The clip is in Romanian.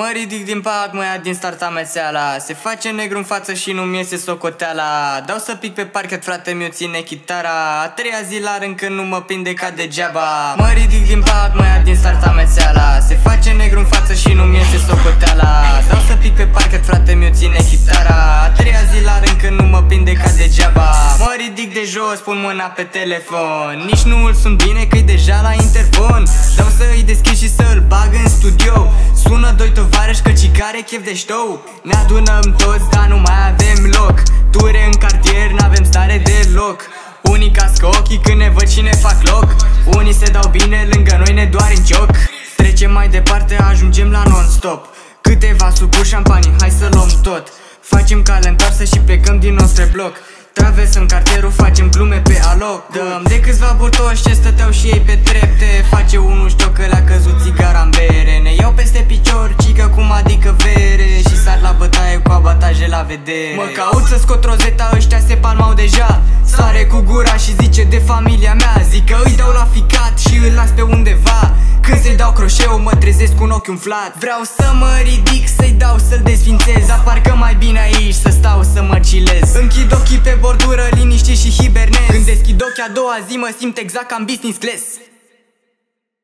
Mă ridic din pat, mă ia din start amețeala Se face negru în față și nu-mi iese socoteala. Dau să pic pe parchet, frate mi-o ține chitara. A treia zi la rând când nu mă prinde ca degeaba. Mă ridic din pat, mă ia din start amețeala Se face negru în față și nu-mi iese socoteala. Dau să pic pe parchet, frate mi-o ține chitara. A treia zi la rând când nu mă prinde ca degeaba. Mă ridic de jos, pun mâna pe telefon. Nici nu îl sunt bine că-i deja la interfon. Dau să care chef de ștou Ne adunăm toți, dar nu mai avem loc. Ture în cartier, n-avem stare deloc. Unii cască ochii când ne văd și ne fac loc. Unii se dau bine, lângă noi ne doar în cioc Trecem mai departe, ajungem la non-stop. Câteva sucuri șampanii, hai să luăm tot. Facem cale întoarsă și plecăm din nostru bloc. Traversăm cartierul, facem glume pe aloc. Dăm de câțiva burtoși ce stăteau și ei pe trepte. Face unul picior, cică cum adică vere Și sar la bătaie cu abataje la vedere Mă caut să scot rozeta, ăștia se palmau deja. Sare cu gura și zice de familia mea. Zic că îi dau la ficat și îl las pe undeva. Când să-i dau croșeu, mă trezesc cu un ochi umflat. Vreau să mă ridic, să-i dau, să-l desfințez. Dar parcă mai bine aici să stau, să mă cilez Închid ochii pe bordură, liniște și hibernez. Când deschid ochii a doua zi, mă simt exact ca în business class